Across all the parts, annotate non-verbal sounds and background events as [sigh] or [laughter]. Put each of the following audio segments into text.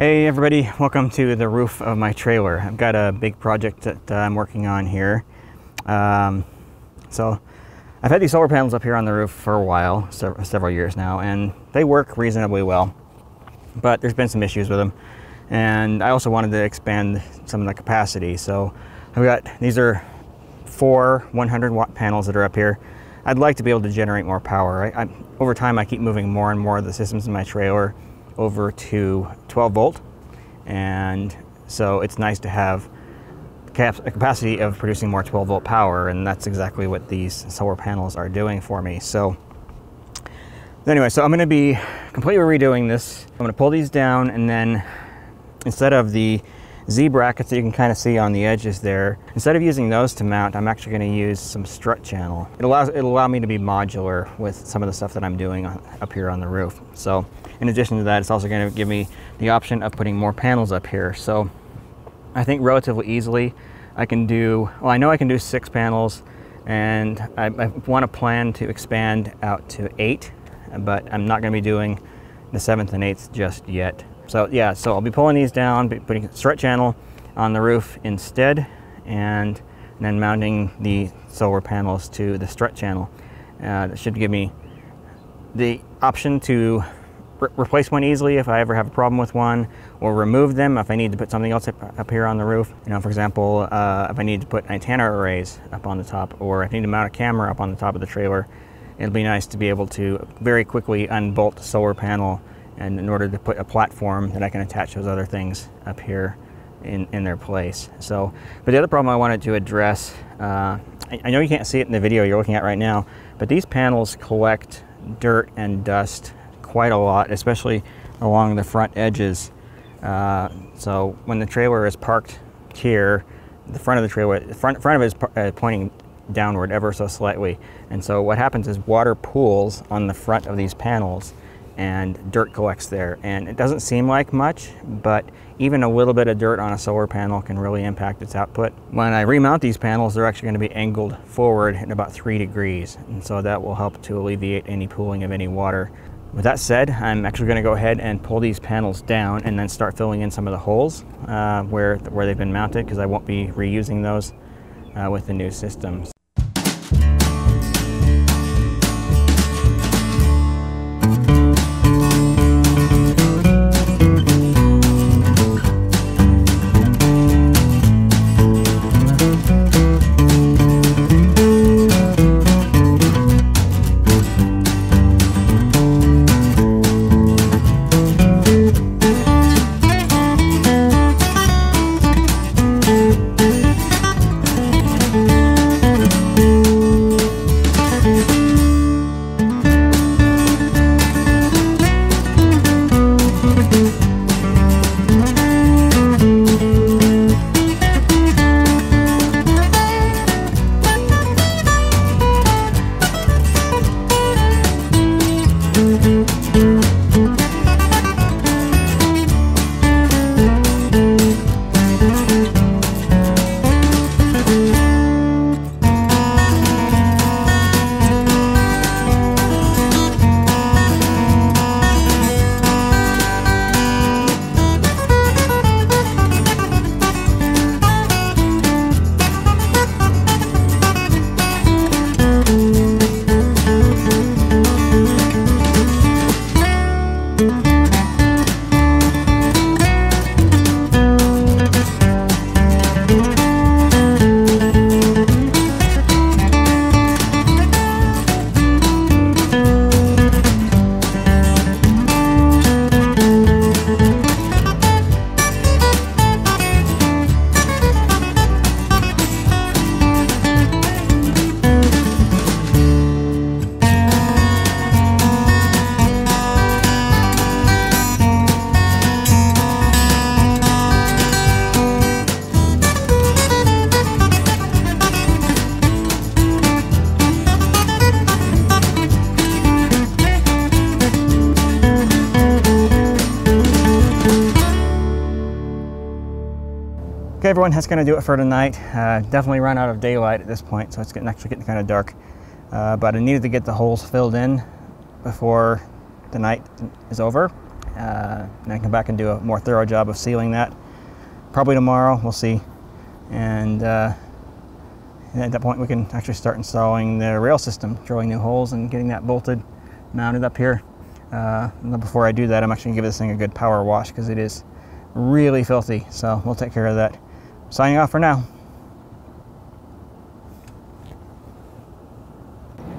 Hey everybody, welcome to the roof of my trailer. I've got a big project that uh, I'm working on here. Um, so I've had these solar panels up here on the roof for a while, several, several years now, and they work reasonably well. But there's been some issues with them. And I also wanted to expand some of the capacity. So I've got, these are four 100 watt panels that are up here. I'd like to be able to generate more power. I, I, over time, I keep moving more and more of the systems in my trailer over to 12 volt. And so it's nice to have a capacity of producing more 12 volt power. And that's exactly what these solar panels are doing for me. So anyway, so I'm gonna be completely redoing this. I'm gonna pull these down and then instead of the Z brackets that you can kind of see on the edges there. Instead of using those to mount, I'm actually going to use some strut channel. It allows it'll allow me to be modular with some of the stuff that I'm doing up here on the roof. So in addition to that, it's also going to give me the option of putting more panels up here. So I think relatively easily I can do, well I know I can do six panels and I, I want to plan to expand out to eight, but I'm not going to be doing the seventh and eighth just yet. So yeah, so I'll be pulling these down, putting strut channel on the roof instead, and then mounting the solar panels to the strut channel. Uh, that should give me the option to re replace one easily if I ever have a problem with one, or remove them if I need to put something else up, up here on the roof. You know, for example, uh, if I need to put antenna arrays up on the top, or if I need to mount a camera up on the top of the trailer, it'll be nice to be able to very quickly unbolt the solar panel and in order to put a platform that I can attach those other things up here in, in their place. So, but the other problem I wanted to address, uh, I, I know you can't see it in the video you're looking at right now, but these panels collect dirt and dust quite a lot, especially along the front edges. Uh, so when the trailer is parked here, the front of the trailer, the front, front of it is uh, pointing downward ever so slightly. And so what happens is water pools on the front of these panels and dirt collects there. And it doesn't seem like much, but even a little bit of dirt on a solar panel can really impact its output. When I remount these panels, they're actually going to be angled forward at about three degrees. And so that will help to alleviate any pooling of any water. With that said, I'm actually going to go ahead and pull these panels down and then start filling in some of the holes uh, where, where they've been mounted because I won't be reusing those uh, with the new systems. That's going to do it for tonight. Uh, definitely run out of daylight at this point, so it's getting, actually getting kind of dark. Uh, but I needed to get the holes filled in before the night is over. uh, and then come back and do a more thorough job of sealing that. Probably tomorrow, we'll see. And uh, at that point, we can actually start installing the rail system, drilling new holes and getting that bolted, mounted up here. Uh, before I do that, I'm actually gonna give this thing a good power wash because it is really filthy. So we'll take care of that. Signing off for now.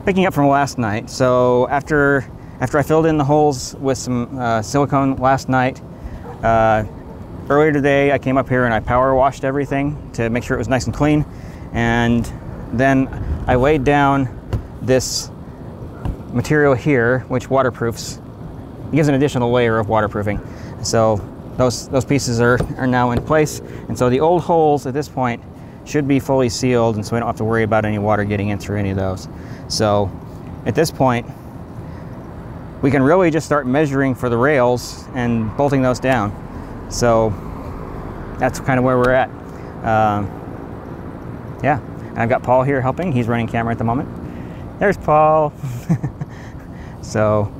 Picking up from last night. So after after I filled in the holes with some uh, silicone last night, uh, earlier today I came up here and I power washed everything to make sure it was nice and clean. And then I laid down this material here, which waterproofs, it gives an additional layer of waterproofing. So those, those pieces are, are now in place. And so the old holes at this point should be fully sealed and so we don't have to worry about any water getting in through any of those. So at this point, we can really just start measuring for the rails and bolting those down. So that's kind of where we're at. Um, yeah, and I've got Paul here helping. He's running camera at the moment. There's Paul. [laughs] so,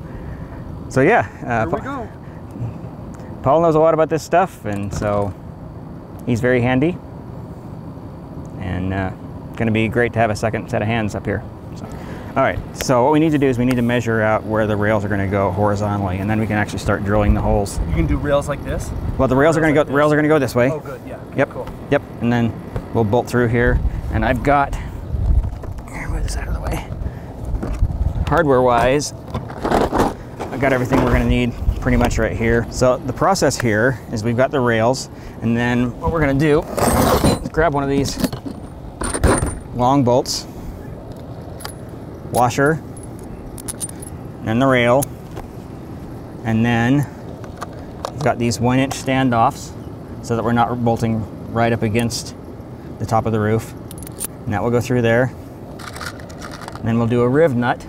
so yeah. Uh, here we go. Paul knows a lot about this stuff, and so he's very handy. And uh, going to be great to have a second set of hands up here. All right, so what we need to do is we need to measure out where the rails are going to go horizontally, and then we can actually start drilling the holes. You can do rails like this? Well, the rails, rails are going like to go. Rails are going to go this way. Oh, good. Yeah. Yep. Cool. Yep. And then we'll bolt through here, and I've got. Here, move this out of the way. Hardware-wise, I've got everything we're going to need pretty much right here. So the process here is we've got the rails, and then what we're going to do is grab one of these long bolts washer, then the rail, and then we've got these one inch standoffs so that we're not bolting right up against the top of the roof. And that will go through there. And then we'll do a riv nut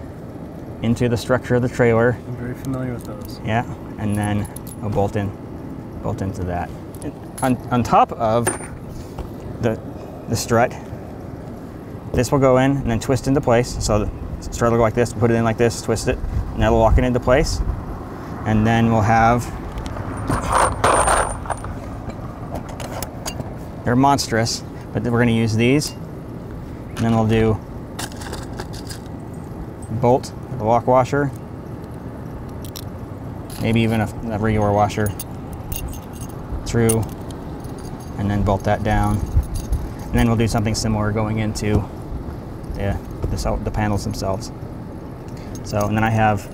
into the structure of the trailer. I'm very familiar with those. Yeah, and then we'll bolt in, bolt into that. On, on top of the, the strut, this will go in and then twist into place. So start to go like this, put it in like this, twist it, and that'll lock it into place. And then we'll have, they're monstrous, but we're gonna use these. And then we'll do bolt, the lock washer, maybe even a, a regular washer through, and then bolt that down. And then we'll do something similar going into the the, the panels themselves. So, and then I have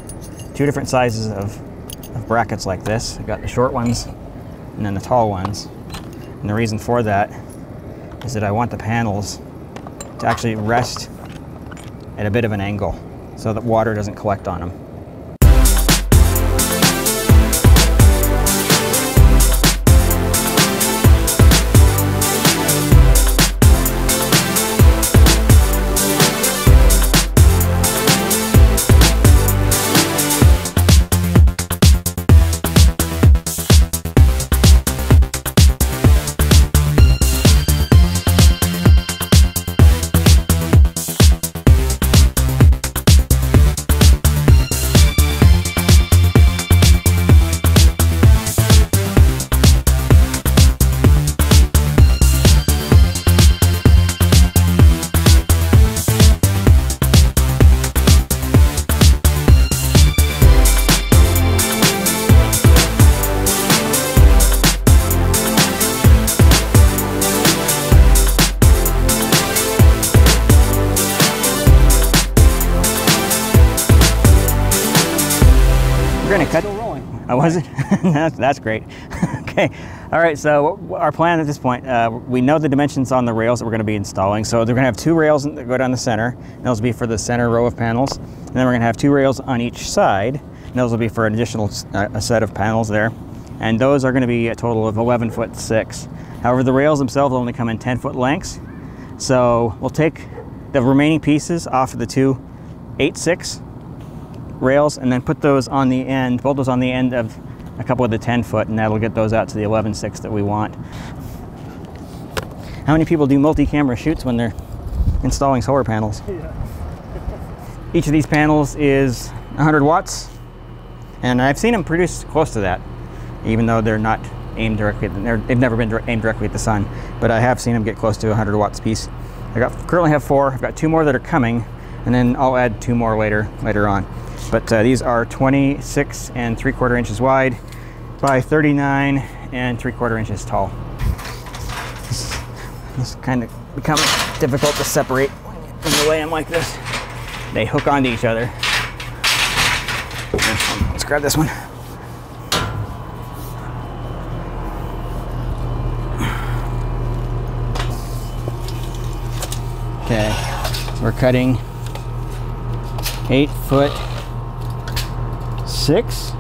two different sizes of, of brackets like this. I've got the short ones and then the tall ones. And the reason for that is that I want the panels to actually rest at a bit of an angle so that water doesn't collect on them. That's, great. [laughs] okay. All right, so our plan at this point, uh, we know the dimensions on the rails that we're going to be installing. So they're going to have two rails that go down the center. And those will be for the center row of panels. And then we're going to have two rails on each side. And those will be for an additional uh, a set of panels there. And those are going to be a total of 11 foot 6. However, the rails themselves only come in 10 foot lengths. So we'll take the remaining pieces off of the two 8 6 rails and then put those on the end, bolt those on the end of a couple of the 10 foot and that'll get those out to the 11.6 that we want. How many people do multi-camera shoots when they're installing solar panels? Yeah. Each of these panels is 100 watts and I've seen them produce close to that, even though they're not aimed directly. They've never been aimed directly at the sun, but I have seen them get close to 100 watts piece. I got currently have four. I've got two more that are coming, and then I'll add two more later later on. But uh, these are 26 and three quarter inches wide by 39 and three quarter inches tall. This, this kind of becomes difficult to separate when you lay them like this. They hook onto each other. Let's grab this one. Okay, we're cutting eight foot six.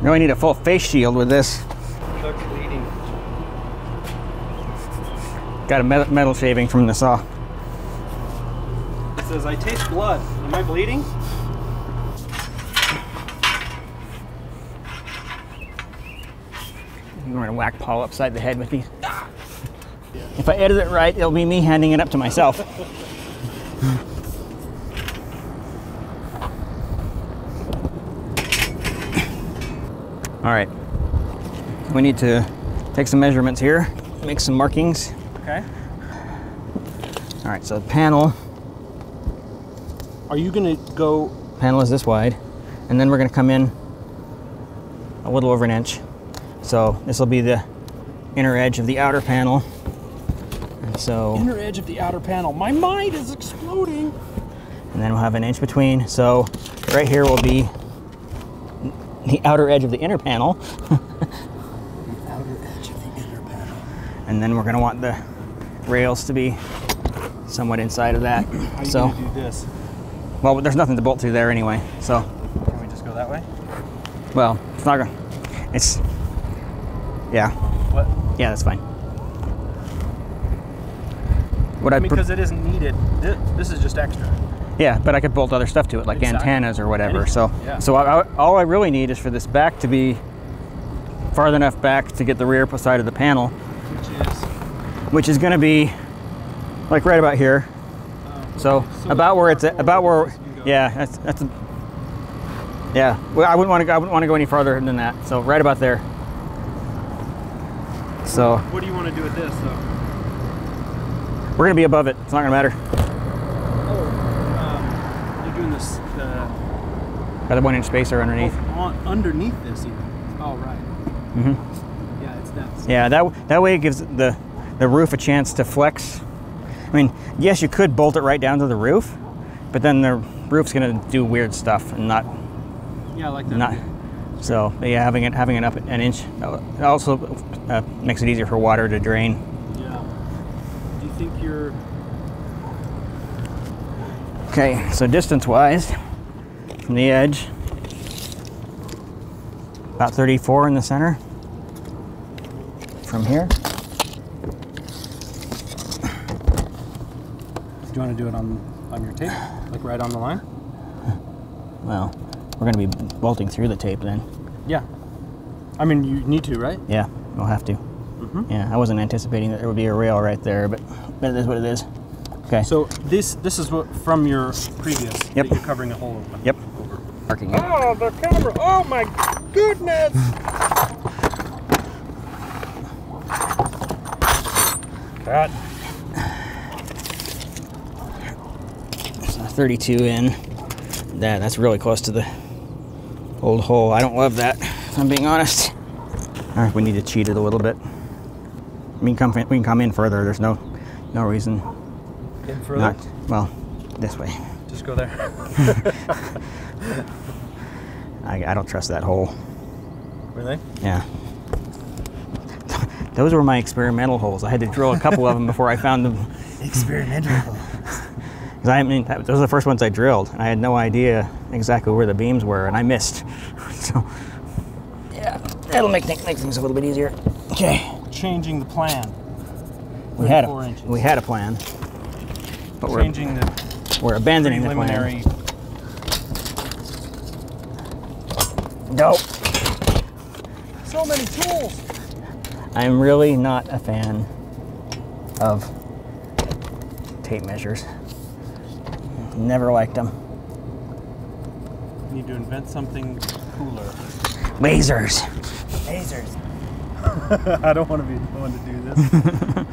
Really need a full face shield with this. Got a metal metal shaving from the saw. Says, I taste blood. Am I bleeding? I'm gonna whack Paul upside the head with these. If I edit it right, it'll be me handing it up to myself. All right. We need to take some measurements here, make some markings. Okay. All right, so the panel, Are you gonna go? panel is this wide, and then we're gonna come in a little over an inch. So this will be the inner edge of the outer panel. And so Inner edge of the outer panel. My mind is exploding. and then we'll have an inch between. So right here will be the outer edge of the inner panel, the Outer edge of the inner panel. and then we're gonna want the rails to be somewhat inside of that. How So, gonna do this? Well, there's nothing to bolt to there anyway. So, Can we just go that way? well, it's not gonna. It's yeah, What? yeah, that's fine. What I Because it isn't needed. This, this is just extra. Yeah, but I could bolt other stuff to it, like Exactly. antennas or whatever. Anything, So, yeah. so I, I, all I really need is for this back to be far enough back to get the rear side of the panel, Which is. which is going to be like right about here. So, So about where it's at, about where, forward as you can go. yeah, that's that's. A, yeah, well, I wouldn't want to go. I wouldn't want to go any farther than that. So right about there. So What do you want to do with this, though? we're gonna be above it. It's not gonna matter. Oh, um, you're doing this The, Got a one inch spacer underneath. oh, on, underneath this, even. Oh, right. hmm Yeah, it's that. Yeah, that that way it gives the the roof a chance to flex. I mean, yes, you could bolt it right down to the roof, but then the roof's gonna do weird stuff and not Yeah, I like that. not. So yeah, having it having it up an inch also uh, makes it easier for water to drain. Yeah. Do you think you're? Okay, so distance wise, from the edge, about 34 in the center. From here, Do you want to do it on on your tape, like right on the line? well, we're gonna be bolting through the tape then. Yeah. I mean, you need to, right? Yeah, we'll have to. Mhm. Yeah, I wasn't anticipating that there would be a rail right there, but, but it is what it is. Okay. So this this is what from your previous. Yep. That you're covering a hole. Yep. Over. marking it. Oh, the camera! Oh my goodness! [laughs] Cut. 32 in. That that's really close to the old hole. I don't love that, if I'm being honest. All right, we need to cheat it a little bit. We can come we can come in further. There's no no reason In further. not. Well, this way. Just go there. [laughs] I, I don't trust that hole. really? Yeah. Those were my experimental holes. I had to drill a couple of them before I found them. [laughs] Experimental. 'Cause I mean, that, those are the first ones I drilled. and I had no idea exactly where the beams were, and I missed. [laughs] so, yeah, that'll make, make things a little bit easier. Okay, Changing the plan. we had a inches. we had a plan, but we're Changing the We're abandoning the plan. preliminary. Nope. So many tools. I'm really not a fan of tape measures. Never liked them. Need to invent something cooler. Lasers. Lasers. [laughs] I don't want to be the one to do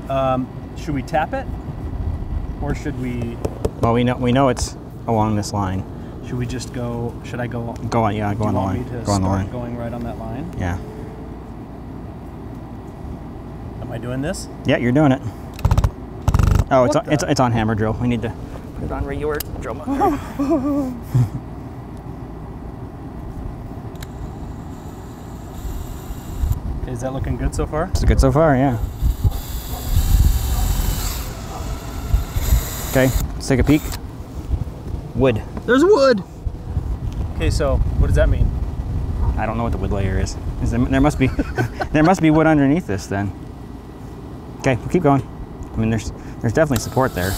this. [laughs] um, should we tap it, or should we? Well, we know we know it's along this line. Should we just go? Should I go? Go on, yeah, go do on you the want line. me to Go on the line. going right on that line? Yeah. Am I doing this? Yeah, you're doing it. Oh, it's What on, it's it's on hammer drill. We need to put it on regular drill. [laughs] bit. Is that looking good so far? It's good so far, yeah. Okay, let's take a peek. Wood. There's wood. Okay, so what does that mean? I don't know what the wood layer is. Is there, there must be [laughs] there must be wood underneath this then. Okay, we'll keep going. I mean, there's there's definitely support there.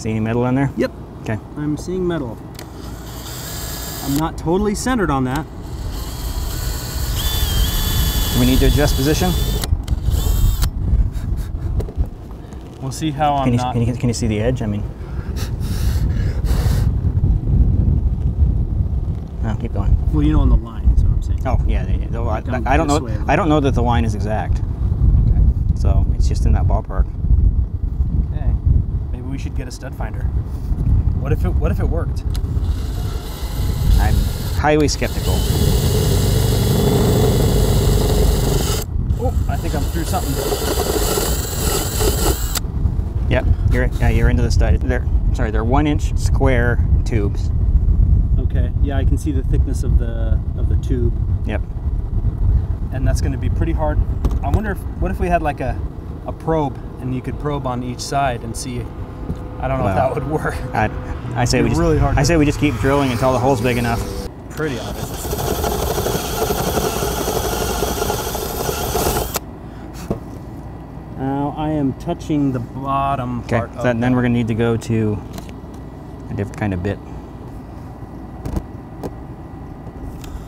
See any metal in there? Yep, Okay. I'm seeing metal. I'm not totally centered on that. Do we need to adjust position? We'll see how I'm Can you, not. can you can you see the edge? I mean. Oh, keep going. Well, you know, on the line is what I'm saying. Oh yeah, yeah, yeah. Though I, I don't know. way a little I don't know that the line is exact, Okay. so it's just in that ballpark. Okay. Maybe we should get a stud finder. What if it What if it worked? I'm highly skeptical. Oh, I think I'm through something. Yep, you're yeah, you're into the stud. They're sorry, they're one inch square tubes. Okay. Yeah, I can see the thickness of the of the tube, Yep. and that's going to be pretty hard. I wonder if what if we had like a a probe, and you could probe on each side and see. I don't know if that would work. I I say we just really hard I say we just keep drilling until the hole's big enough. Pretty obvious. Now I am touching the bottom Okay, part. so of then the- we're gonna need to go to a different kind of bit.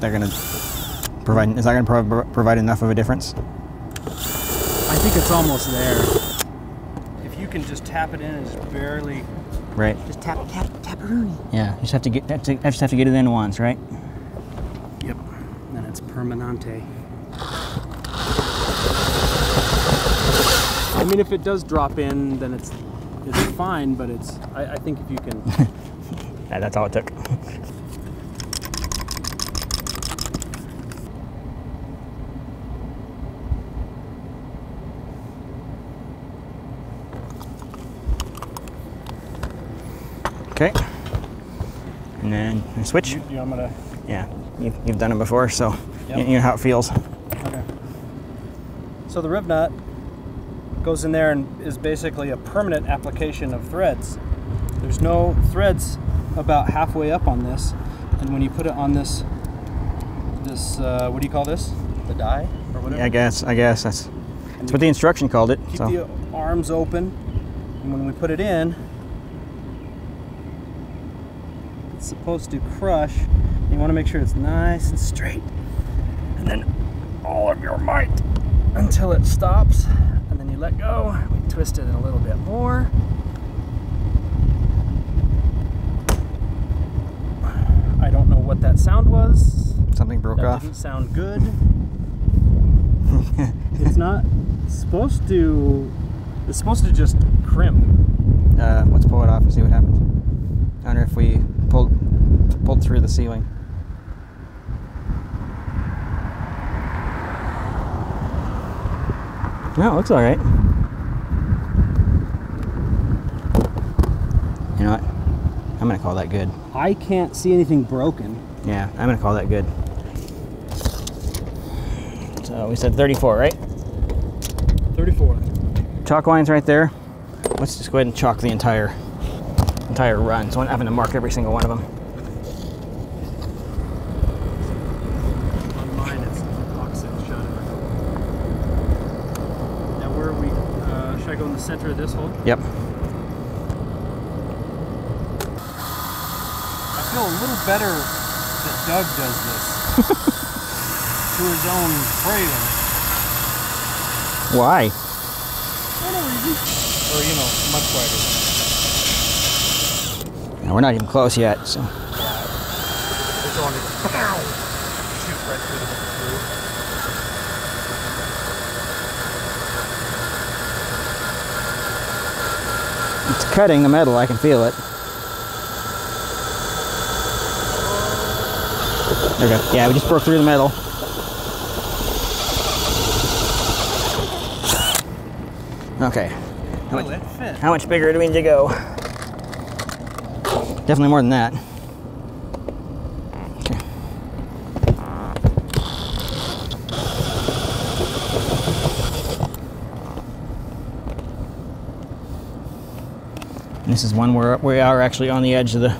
They're gonna provide. Is that gonna pro- provide enough of a difference? I think it's almost there. If you can just tap it in and just barely. Right. Just tap, tap, tap Rooney. Yeah. You just have to get. Have to, I just have to get it in once, right? Yep. Then it's permanente. I mean, if it does drop in, then it's it's fine. But it's I, I think if you can. [laughs] Yeah, that's all it took. Okay. And then you switch. you, you, I'm gonna. Yeah, you've, you've done it before, so Yep. you, you know how it feels. Okay. So the riv nut goes in there and is basically a permanent application of threads. There's no threads about halfway up on this, and when you put it on this, this uh, what do you call this? The die or whatever. Yeah, I guess. I guess that's, And that's what the instruction called it. keep So the arms open, and when we put it in, it's supposed to crush. You want to make sure it's nice and straight, and then all of your might until it stops, and then you let go. We twist it a little bit more. I don't know what that sound was. something broke That off. didn't sound good. [laughs] it's not supposed to. It's supposed to just crimp. Uh, let's pull it off and see what happens. I wonder if we pulled pulled through the ceiling. No, it looks all right. You know what? I'm gonna call that good. I can't see anything broken. Yeah, I'm gonna call that good. So we said 34, right? 34. Chalk lines right there. Let's just go ahead and chalk the entire entire run, so I'm having to mark every single one of them. Now where are we? Uh, should I go in the center of this hole? Yep. I feel a little better that Doug does this [laughs] to his own craving. Why? I don't know. Or, you know, much wider. We're not even close yet. So It's on it. Shoot right through the roof. it's cutting the metal. I can feel it. There we go. Yeah, we just broke through the metal. Okay. How oh, much, it how much bigger do we need to go? Definitely more than that. Okay. This is one where we are actually on the edge of the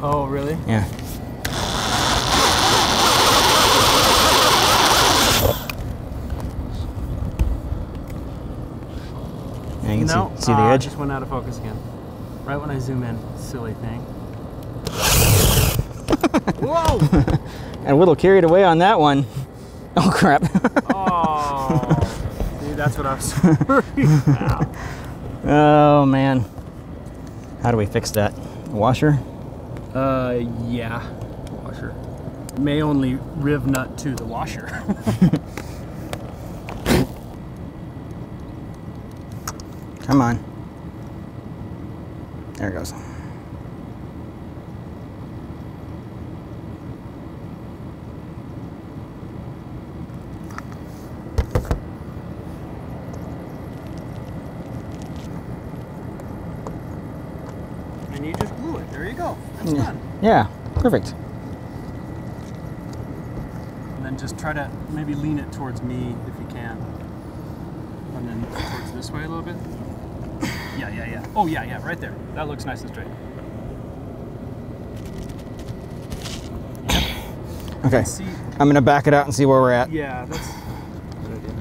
Oh, really? yeah. Yeah, you can no, see, see the ah, edge. just went out of focus again. Right when I zoom in, silly thing. [laughs] Whoa! And a little carried away on that one. [laughs] Oh crap. Oh, [laughs] see, that's what I was worried about. oh man. How do we fix that? Washer? Uh, yeah, washer. May only riv nut to the washer. Come on. There it goes. and you just glue it. There you go. That's Yeah. done. Yeah, perfect. And then just try to maybe lean it towards me if you can. And then towards this way a little bit. Yeah, yeah, yeah. Oh, yeah, yeah, right there. That looks nice and straight. [coughs] Okay. See, I'm gonna back it out and see where we're at. yeah, that's a good idea.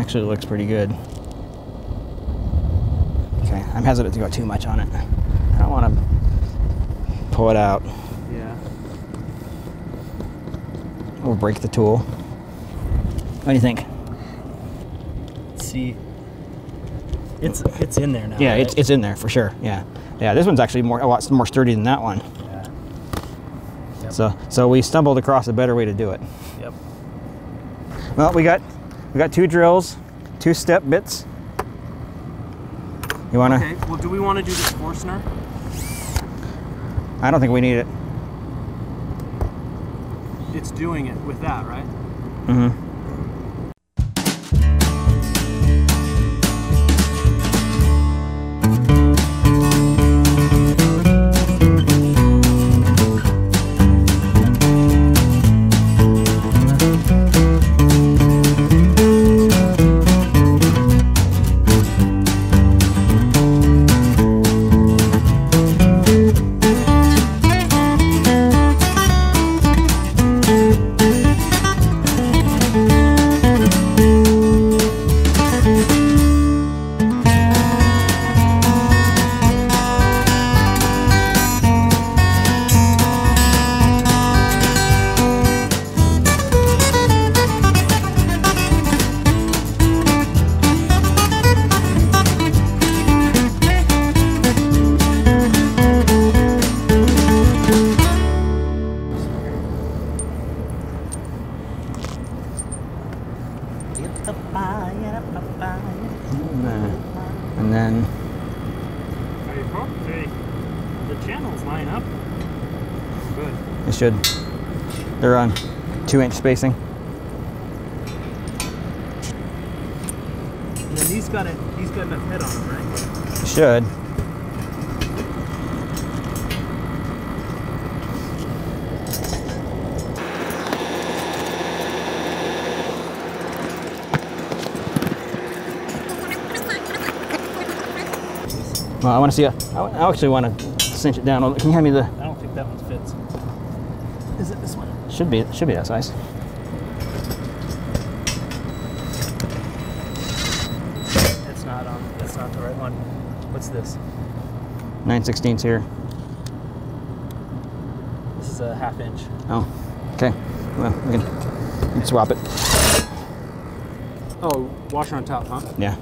Actually, it looks pretty good. Okay, I'm hesitant to go too much on it. I don't want to pull it out Or break the tool. What do you think? See, it's it's in there now. Yeah, right? it's, it's in there for sure. Yeah, yeah. This one's actually more a lot more sturdy than that one. Yeah. Yep. So so we stumbled across a better way to do it. Yep. Well, we got we got two drills, two step bits. You wanna? Okay. Well, do we want to do this Forstner? I don't think we need it. It's doing it with that, right? Mm-hmm. Two inch spacing. And then he's got it. He's got enough head on him, right? Should. Well, I want to see. A, I I actually want to cinch it down. Can you hand me the? Should be should be that size. It's not um, on. That's not the right one. What's this? 9 16ths here. This is a half inch. Oh, okay. Well, we can, we can swap it. Oh, washer on top, huh? Yeah.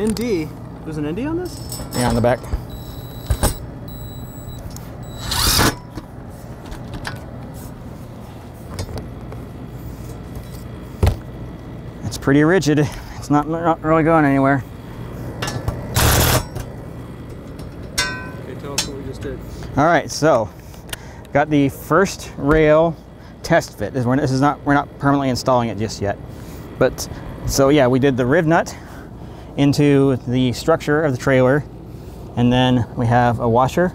ND. There's an ND on this? Yeah, on the back. It's pretty rigid. It's not, not really going anywhere. Okay, tell us what we just did. All right, so got the first rail test fit. This, this is not we're not permanently installing it just yet, but so yeah, we did the riv nut into the structure of the trailer, and then we have a washer,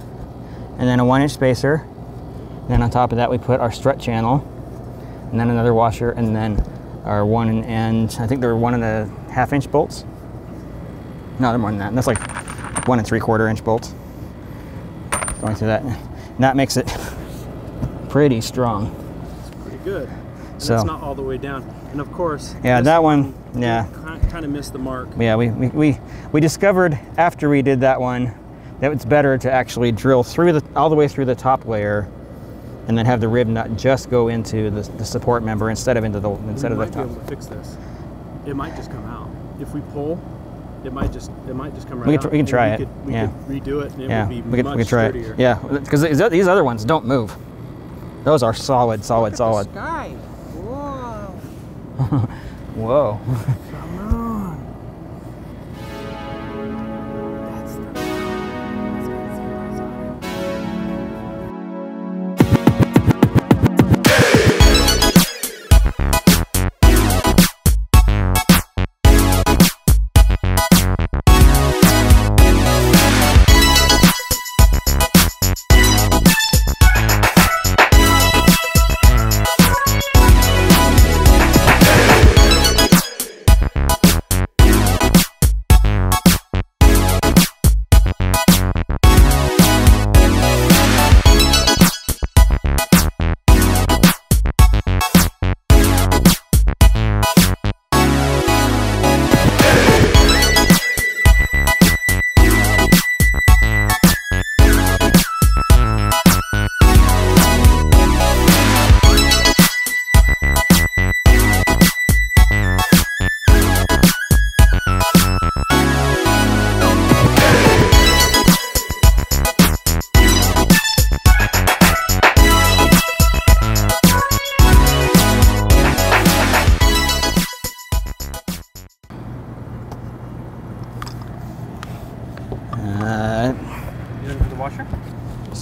and then a one-inch spacer. And then on top of that, we put our strut channel, and then another washer, and then our one and I think they're one and a half inch bolts. No, they're more than that. That's like one and three quarter inch bolts going through that. And that makes it [laughs] pretty strong. Pretty good. And So- it's not all the way down. And of course, Yeah, that one, yeah. Kind of missed the mark. Yeah, we, we, we, we discovered after we did that one that it's better to actually drill through the all the way through the top layer and then have the riv nut just go into the, the support member instead of into the instead we of the top. be able to fix this. It might just come out. If we pull, it might just it might just come right We out. can we can And try it. Could, we Yeah. could redo it, and it Yeah, would be we could, much we could try sturdier. it. Yeah, because these these other ones don't move. Those are solid, solid, solid. Sky. Whoa. [laughs] Whoa. [laughs]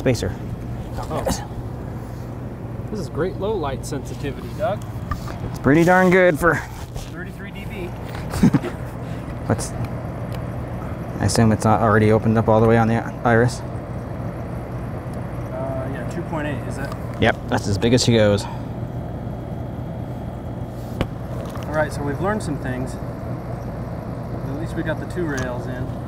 spacer. Oh. This is great low light sensitivity, Doug. It's pretty darn good for 33 dB. [laughs] what's. I assume it's not already opened up all the way on the iris. Uh, yeah, 2.8. Is that? Yep, that's as big as she goes. All right. So we've learned some things. At least we got the two rails in.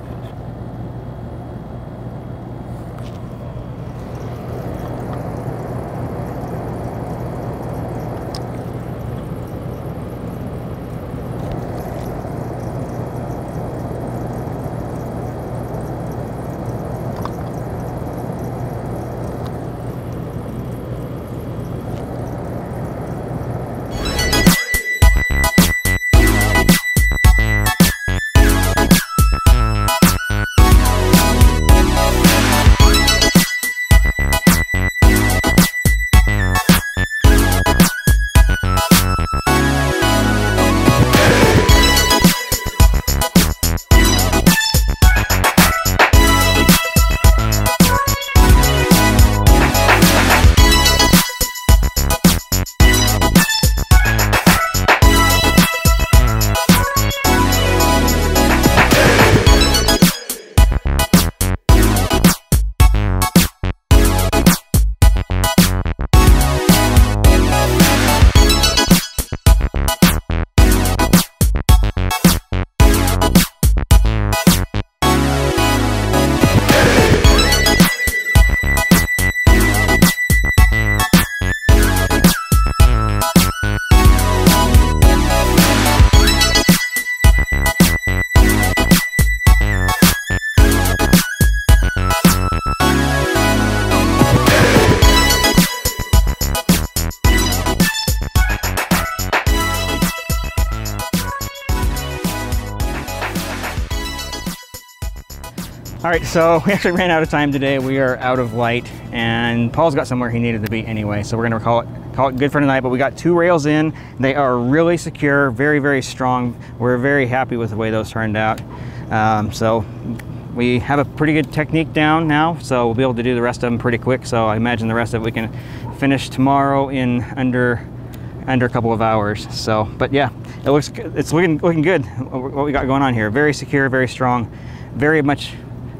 Right, so [laughs] we actually ran out of time today. We are out of light, and Paul's got somewhere he needed to be anyway, so we're gonna call it call it good for tonight. But we got two rails in. They are really secure, very very strong. We're very happy with the way those turned out. Um, so we have a pretty good technique down now, so we'll be able to do the rest of them pretty quick. So I imagine the rest of it we can finish tomorrow in under under a couple of hours. So, but yeah, it looks it's looking looking good. What we got going on here, very secure, very strong, very much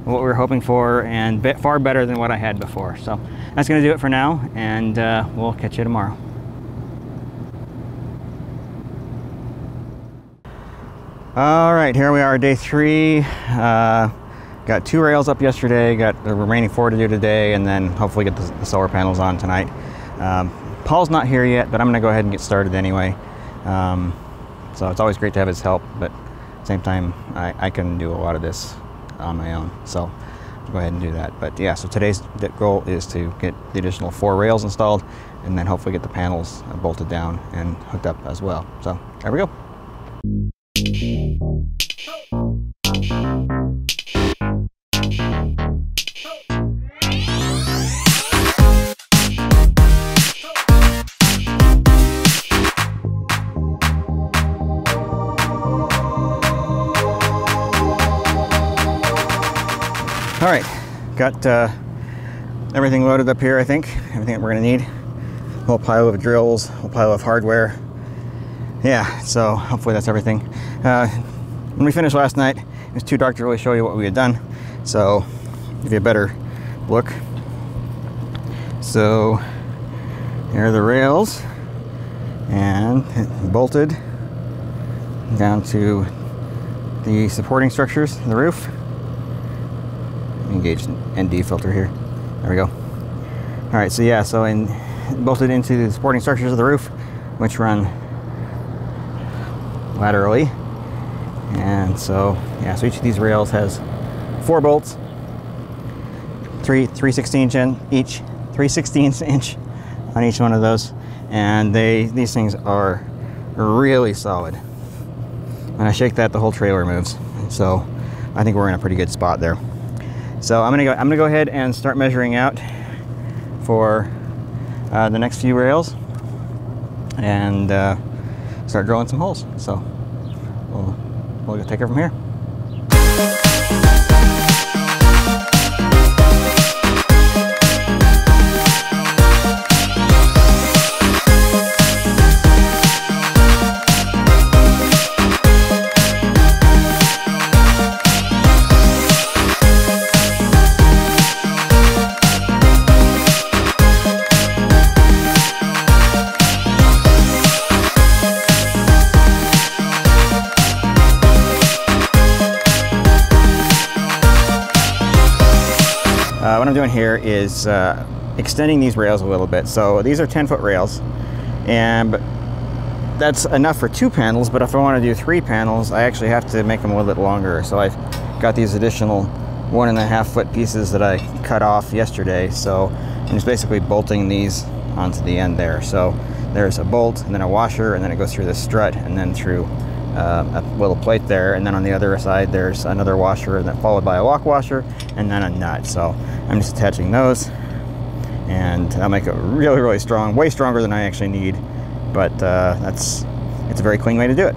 what we were hoping for, and far better than what I had before. So that's going to do it for now, and uh, we'll catch you tomorrow. All right, here we are, day three. Uh, got two rails up yesterday, got the remaining four to do today, and then hopefully get the, the solar panels on tonight. Um, Paul's not here yet, but I'm gonna go ahead and get started anyway. Um, so it's always great to have his help, but at the same time, I, I can do a lot of this on my own. So I'll go ahead and do that. But yeah, so today's goal is to get the additional four rails installed and then hopefully get the panels bolted down and hooked up as well. So there we go. All right, got uh, everything loaded up here, I think. Everything that we're gonna need. A whole pile of drills, a whole pile of hardware, yeah, so hopefully that's everything. Uh, when we finished last night, it was too dark to really show you what we had done. So give you a better look. So here are the rails and bolted down to the supporting structures, the roof. Engage ND filter here. There we go. All right, so yeah, so in bolted into the supporting structures of the roof, which run laterally. And so, yeah, so each of these rails has four bolts, three 3 16 inch each, 3 16 inch on each one of those. And they these things are really solid. When I shake that, the whole trailer moves. So I think we're in a pretty good spot there. So I'm gonna go. I'm gonna go ahead and start measuring out for uh, the next few rails, and uh, start drilling some holes. So we'll, we'll take it from here. Doing here is uh, extending these rails a little bit. So these are 10 foot rails and that's enough for two panels, but if I want to do three panels, I actually have to make them a little bit longer. So I've got these additional one and a half foot pieces that I cut off yesterday. So I'm just basically bolting these onto the end there. So there's a bolt and then a washer and then it goes through the strut and then through uh, a little plate there and then on the other side there's another washer and then followed by a lock washer and then a nut. So I'm just attaching those and I'll make it really really strong way stronger than I actually need but uh, that's it's a very clean way to do it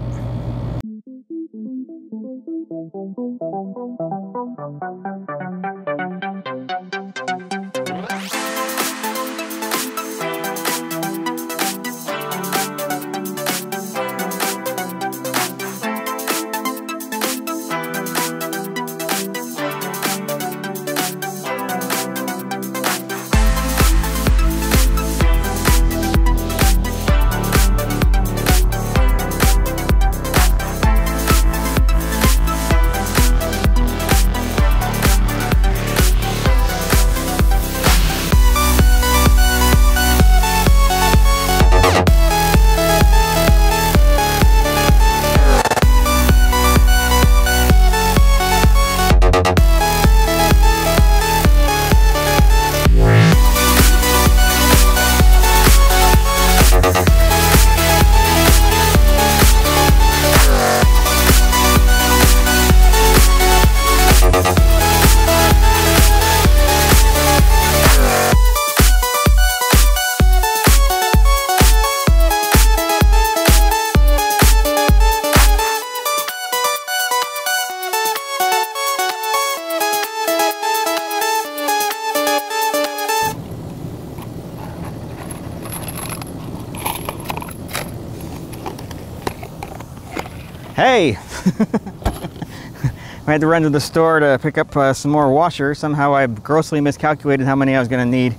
had to run to the store to pick up uh, some more washers. Somehow I grossly miscalculated how many I was going to need.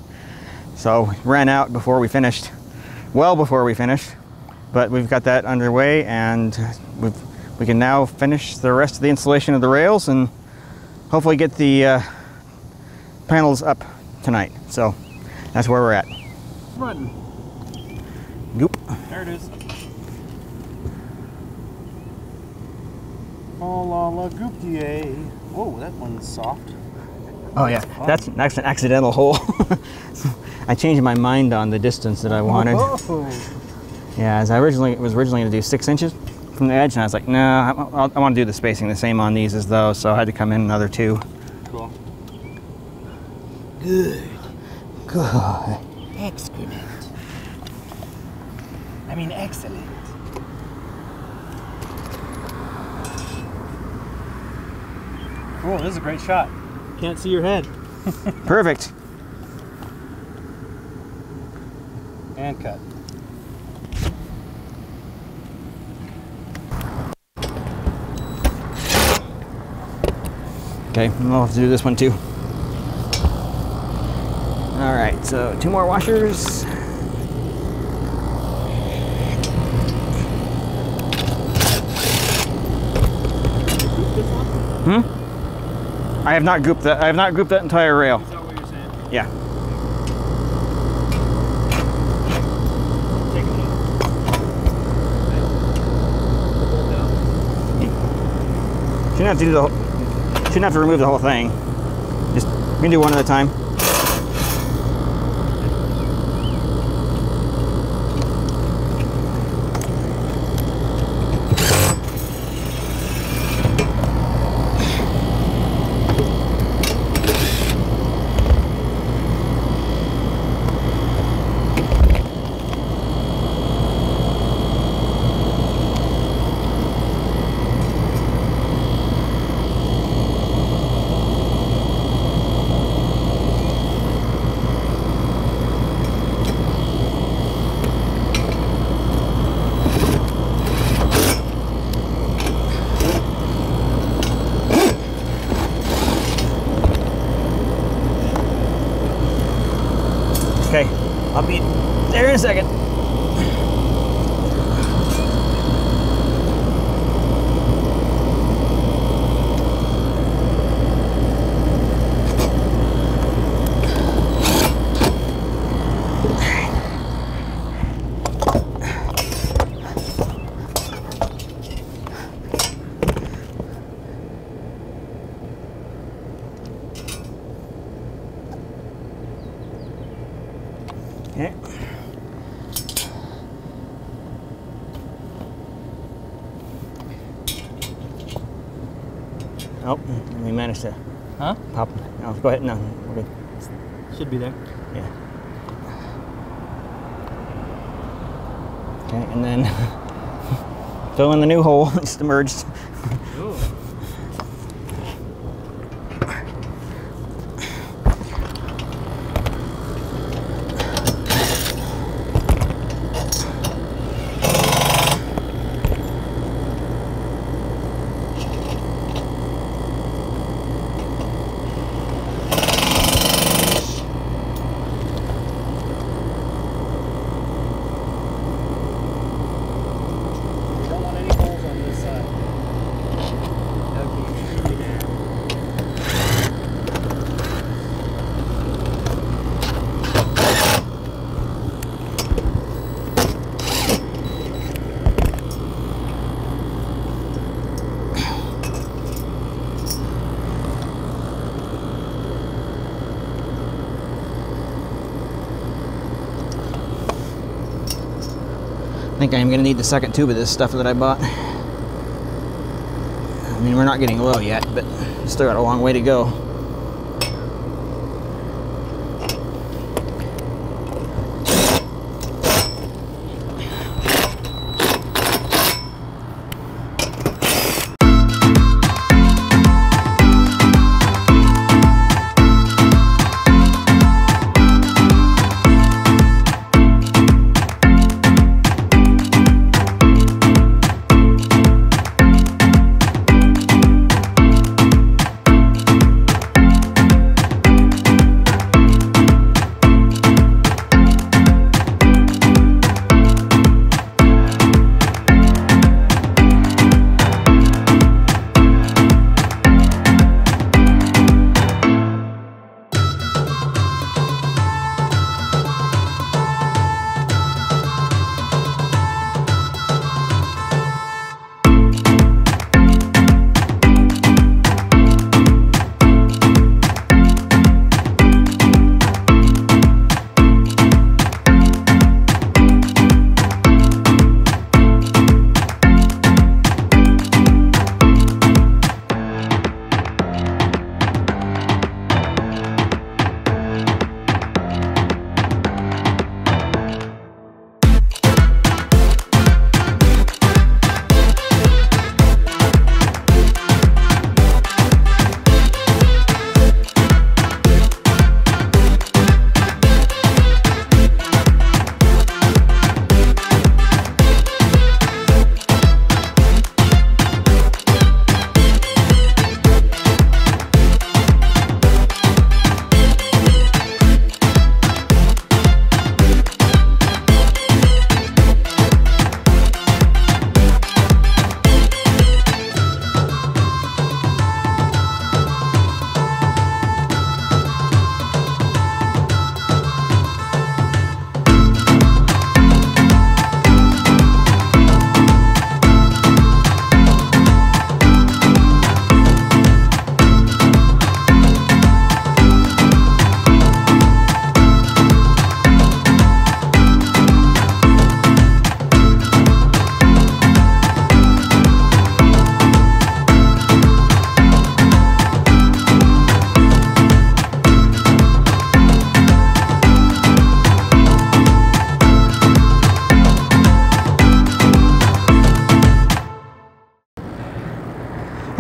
So ran out before we finished. Well before we finished. But we've got that underway and we've, we can now finish the rest of the installation of the rails and hopefully get the uh, panels up tonight. So that's where we're at. Button. Goop. There it is. Oh la la. Whoa, that one's soft. Oh yeah, that's, that's an accidental hole. [laughs] I changed my mind on the distance that I wanted. Oh, Yeah, as I originally was originally going to do six inches from the edge, and I was like, no, I, I, I want to do the spacing the same on these as those, so I had to come in another two. cool. Good. Good. Excrement. I mean, excellent. Cool, this is a great shot. Can't see your head. [laughs] Perfect. And cut. Okay, I'll have to do this one too. All right, so two more washers. Hmm? I have not grouped that. I have not grouped that entire rail. Is that what you're saying? Yeah. Take a look. Shouldn't have to do the. whole- Shouldn't have to remove the whole thing. Just we can do one at a time. Okay, I'll be there in a second. Okay. Oh, we managed to Huh? pop. No, go ahead. No, we're good. Should be there. Yeah. Okay, and then [laughs] fill in the new hole. [laughs] It just think I am going to need the second tube of this stuff that I bought. I mean, we're not getting low yet, but still got a long way to go.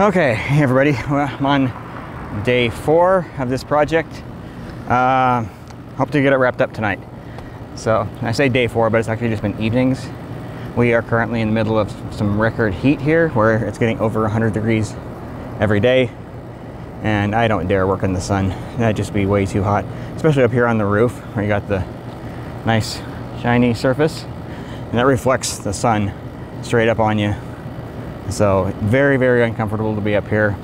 Okay, hey everybody. Well, I'm on day four of this project. Uh, hope to get it wrapped up tonight. So I say day four, but it's actually just been evenings. We are currently in the middle of some record heat here, where it's getting over 100 degrees every day, and I don't dare work in the sun. That'd just be way too hot, especially up here on the roof, where you got the nice shiny surface, and that reflects the sun straight up on you so very, very uncomfortable to be up here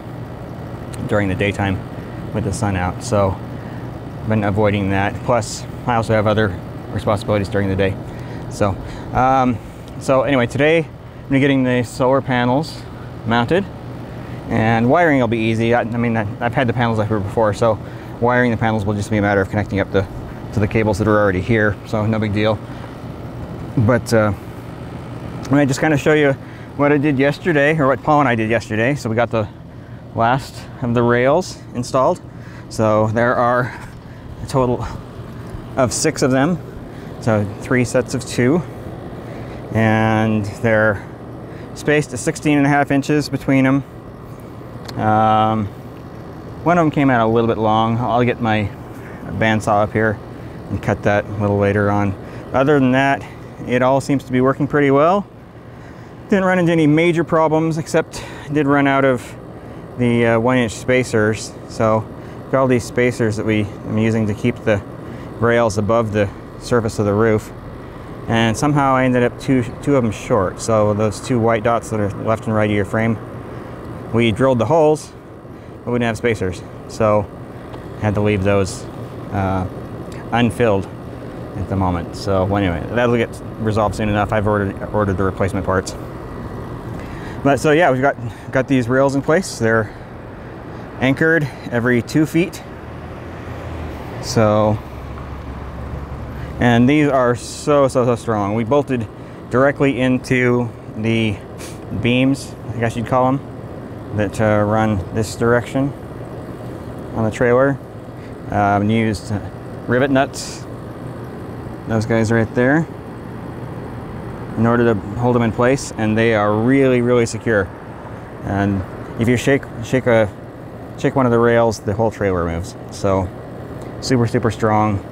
during the daytime with the sun out. So I've been avoiding that. Plus, I also have other responsibilities during the day. So, um, so anyway, today I'm getting the solar panels mounted, and wiring will be easy. I, I mean, I, have had the panels up here before, so wiring the panels will just be a matter of connecting up the to the cables that are already here. So no big deal. But uh, gonna just kind of show you what I did yesterday, or what Paul and I did yesterday. So we got the last of the rails installed. So there are a total of six of them. So three sets of two. And they're spaced at 16 and a half inches between them. Um, one of them came out a little bit long. I'll get my bandsaw up here and cut that a little later on. Other than that, it all seems to be working pretty well. Didn't run into any major problems except did run out of the uh, one inch spacers. So got all these spacers that we am using to keep the rails above the surface of the roof. And somehow I ended up two, two of them short. So those two white dots that are left and right of your frame, we drilled the holes, but we didn't have spacers. So had to leave those uh, unfilled at the moment. So anyway, that'll get resolved soon enough. I've ordered ordered the replacement parts. But so yeah, we've got got these rails in place. They're anchored every two feet. So, and these are so so so strong. We bolted directly into the beams, I guess you'd call them, that uh, run this direction on the trailer. Um, used rivet nuts. Those guys right there in order to hold them in place and they are really really secure. And if you shake shake a shake one of the rails the whole trailer moves. So super super strong.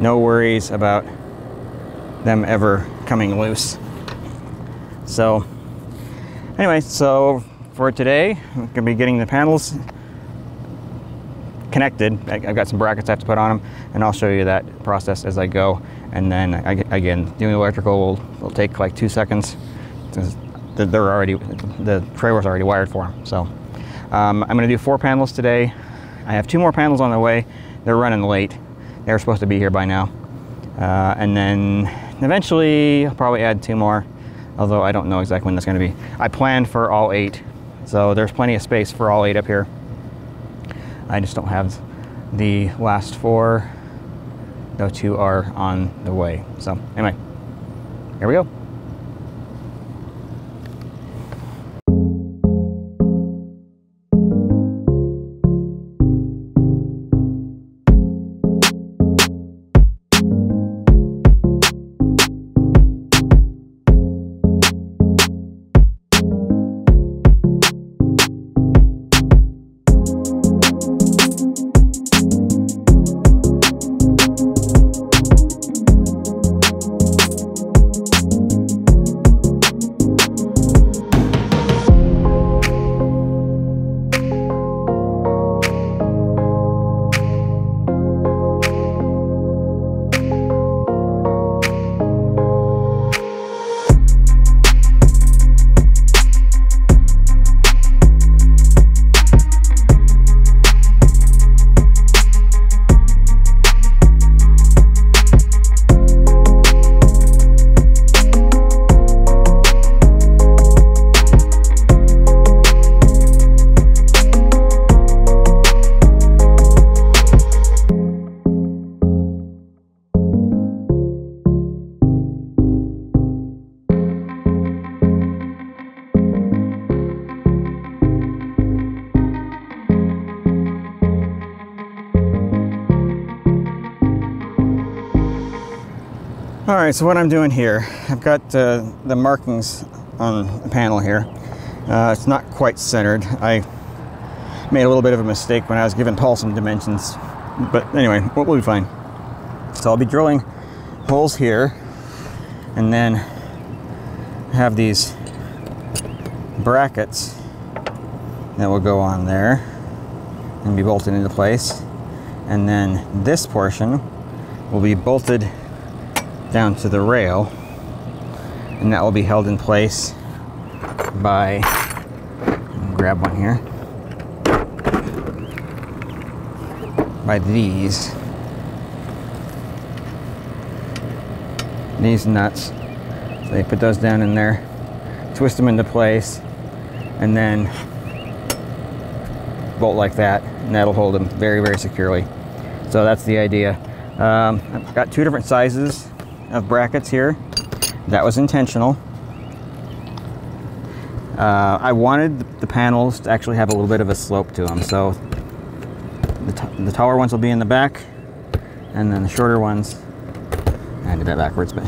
No worries about them ever coming loose. So anyway so for today i'm to be getting the panels connected. I've got some brackets i have to put on them and i'll show you that process as i go and then again, doing the electrical will, will take like two seconds. They're already, the trailer's already wired for them. So um, I'm gonna do four panels today. I have two more panels on the way. They're running late. They're supposed to be here by now. Uh, and then eventually I'll probably add two more, although I don't know exactly when that's gonna be. I planned for all eight, so there's plenty of space for all eight up here. I just don't have the last four those two are on the way. So anyway, here we go. So what I'm doing here, I've got uh, the markings on the panel here, Uh, it's not quite centered. I made a little bit of a mistake when I was giving Paul some dimensions. But anyway, we'll be fine. So I'll be drilling holes here and then have these brackets that will go on there and be bolted into place. And then this portion will be bolted down to the rail and that will be held in place by grab one here by these. These nuts. So they put those down in there twist them into place and then bolt like that and that'll hold them very very securely. So that's the idea. Um, I've got two different sizes of brackets here. That was intentional. Uh, I wanted the panels to actually have a little bit of a slope to them so the, the taller ones will be in the back and then the shorter ones I did that backwards but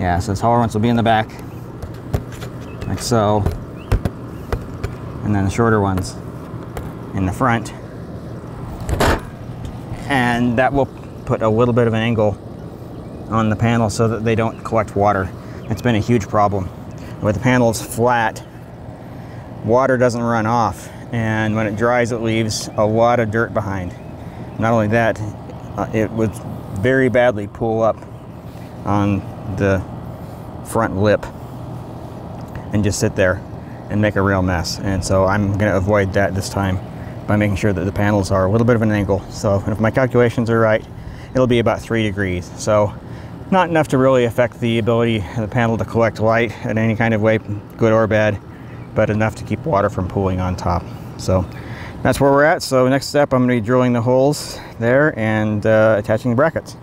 yeah so the taller ones will be in the back like so and then the shorter ones in the front. And that will put a little bit of an angle on the panel so that they don't collect water. It's been a huge problem. With the panels flat water doesn't run off and when it dries it leaves a lot of dirt behind. Not only that uh, it would very badly pull up on the front lip and just sit there and make a real mess. And so I'm going to avoid that this time by making sure that the panels are a little bit of an angle. So if my calculations are right it'll be about three degrees. So not enough to really affect the ability of the panel to collect light in any kind of way good or bad but enough to keep water from pooling on top so that's where we're at. So next step, I'm gonna be drilling the holes there and uh, attaching the brackets.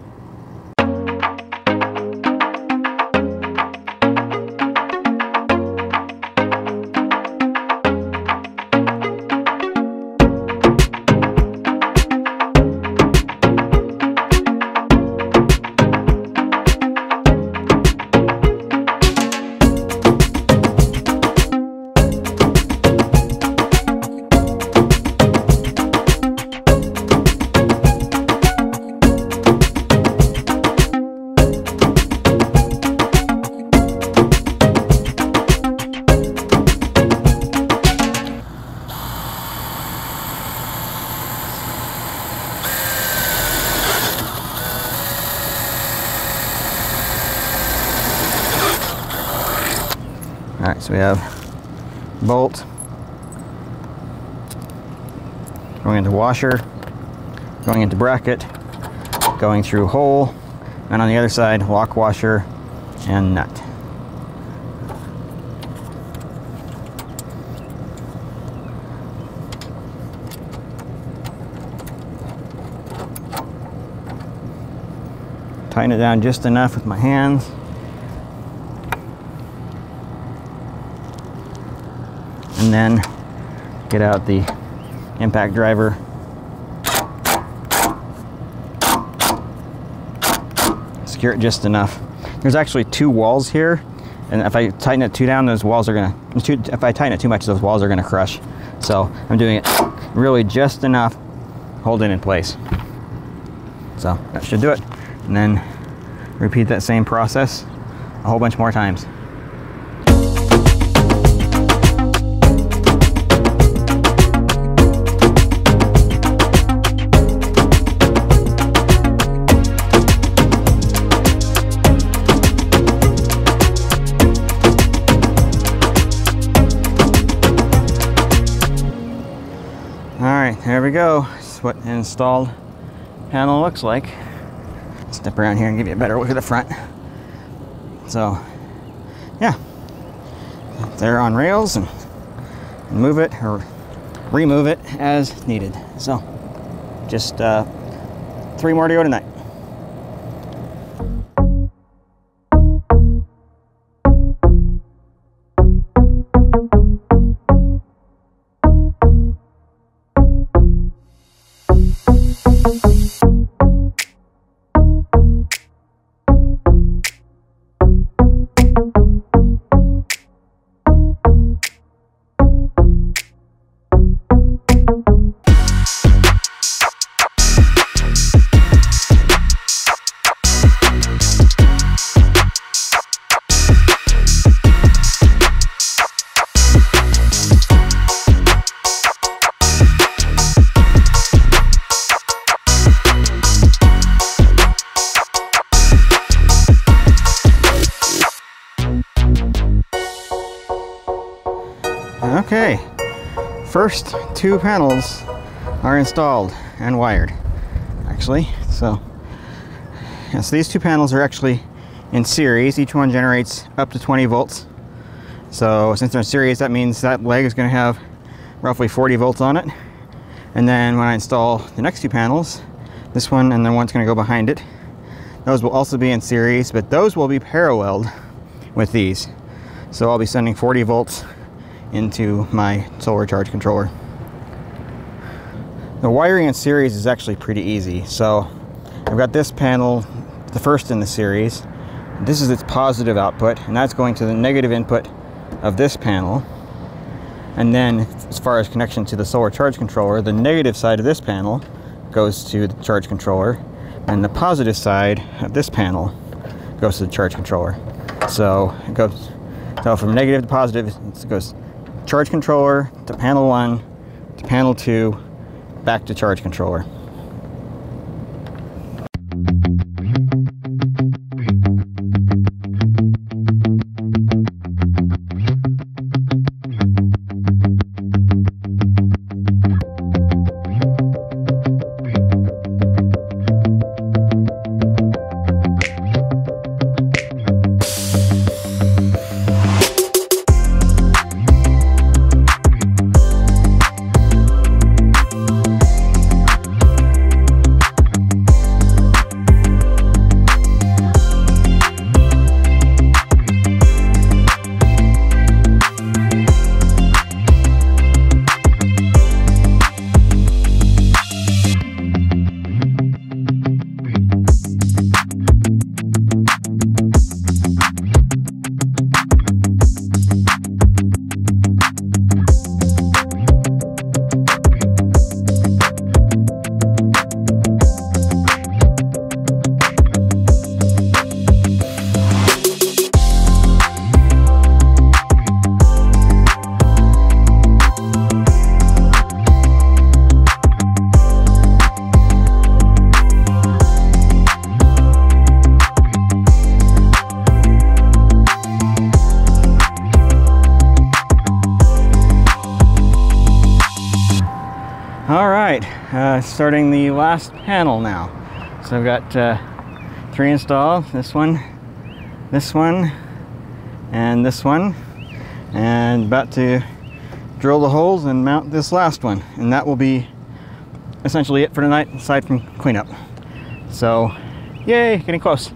Washer, going into bracket, going through hole, and on the other side, lock washer and nut. Tighten it down just enough with my hands. and then get out the impact driver it just enough. There's actually two walls here and if I tighten it too down those walls are gonna if I tighten it too much those walls are gonna crush. So I'm doing it really just enough holding in place. So that should do it. And then repeat that same process a whole bunch more times we go. That's what an installed panel looks like. Step around here and give you a better look at the front. So, yeah, they're on rails and move it or remove it as needed. So, just uh, three more to go tonight. Two panels are installed and wired, actually. So, yeah, so these two panels are actually in series. Each one generates up to 20 volts. So since they're in series, that means that leg is going to have roughly 40 volts on it. And then when I install the next two panels, this one and then one's going to go behind it, those will also be in series, but those will be paralleled with these. So I'll be sending 40 volts into my solar charge controller. The wiring in series is actually pretty easy. So I've got this panel, the first in the series. This is its positive output, and that's going to the negative input of this panel. And then as far as connection to the solar charge controller, the negative side of this panel goes to the charge controller, and the positive side of this panel goes to the charge controller. So it goes so from negative to positive, it goes charge controller to panel one to panel two, back to charge controller. Starting the last panel now. So I've got uh, three installed, this one, this one, and this one. And about to drill the holes and mount this last one. And that will be essentially it for tonight, aside from cleanup. So, yay, getting close.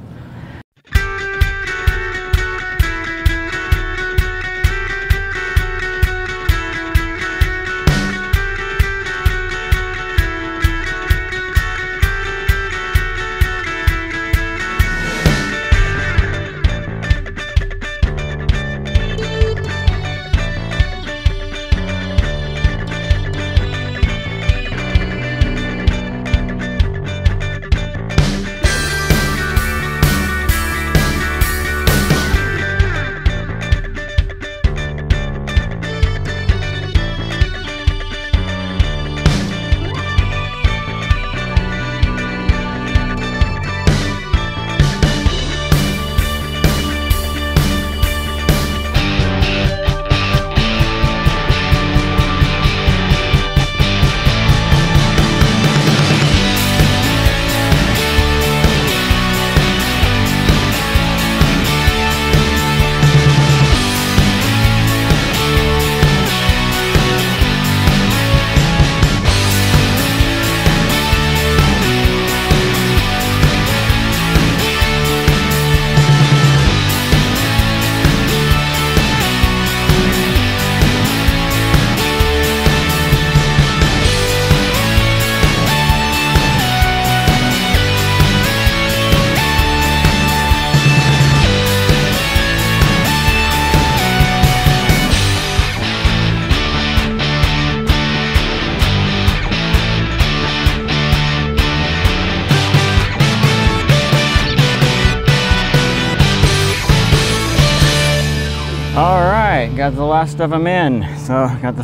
Of them in. So got the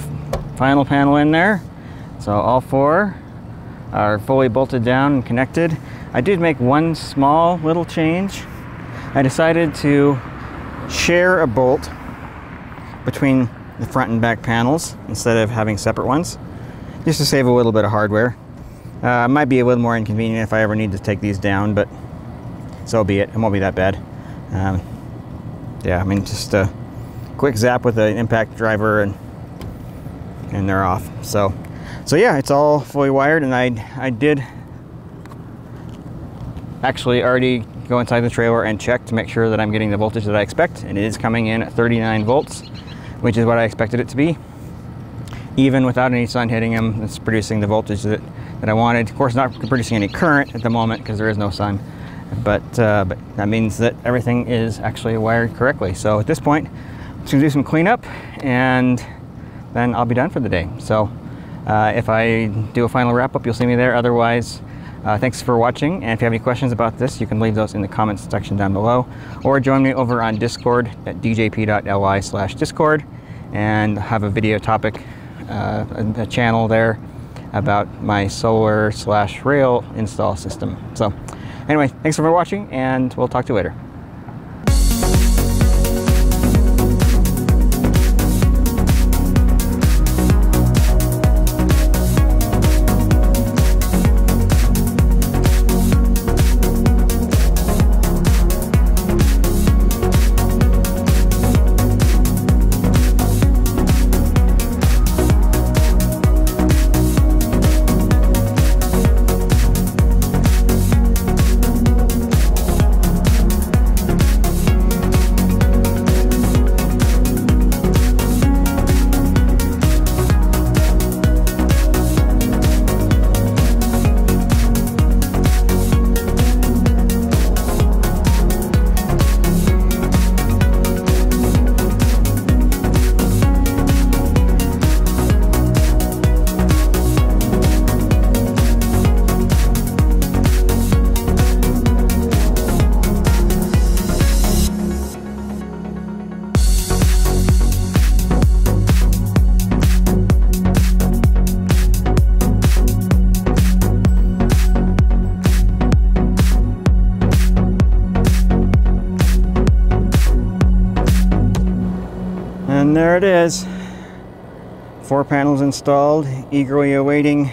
final panel in there. So all four are fully bolted down and connected. I did make one small little change. I decided to share a bolt between the front and back panels instead of having separate ones. just to save a little bit of hardware. Uh, might be a little more inconvenient if I ever need to take these down, but so be it. It won't be that bad. Um, yeah, I mean, just a quick zap with an impact driver and and they're off. So, so yeah, it's all fully wired, and I I did actually already go inside the trailer and check to make sure that I'm getting the voltage that I expect, and it is coming in at 39 volts, which is what I expected it to be. Even without any sun hitting them, it's producing the voltage that, that I wanted. Of course, not producing any current at the moment because there is no sun, but, uh, but that means that everything is actually wired correctly. So at this point, just gonna do some cleanup and then I'll be done for the day. So uh, if I do a final wrap up, you'll see me there. Otherwise, uh, thanks for watching. And if you have any questions about this, you can leave those in the comments section down below or join me over on Discord at djp.li slash Discord and have a video topic, uh, a, a channel there about my solar slash rail install system. So anyway, thanks for watching and we'll talk to you later. Installed, eagerly awaiting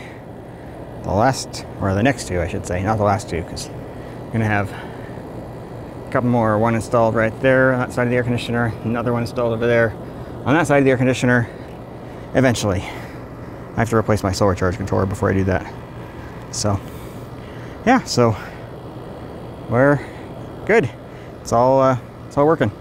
the last, or the next two, I should say, not the last two, because I'm going to have a couple more. One installed right there on that side of the air conditioner, another one installed over there on that side of the air conditioner. Eventually, I have to replace my solar charge controller before I do that. So, yeah, so we're good. It's all, uh, it's all working.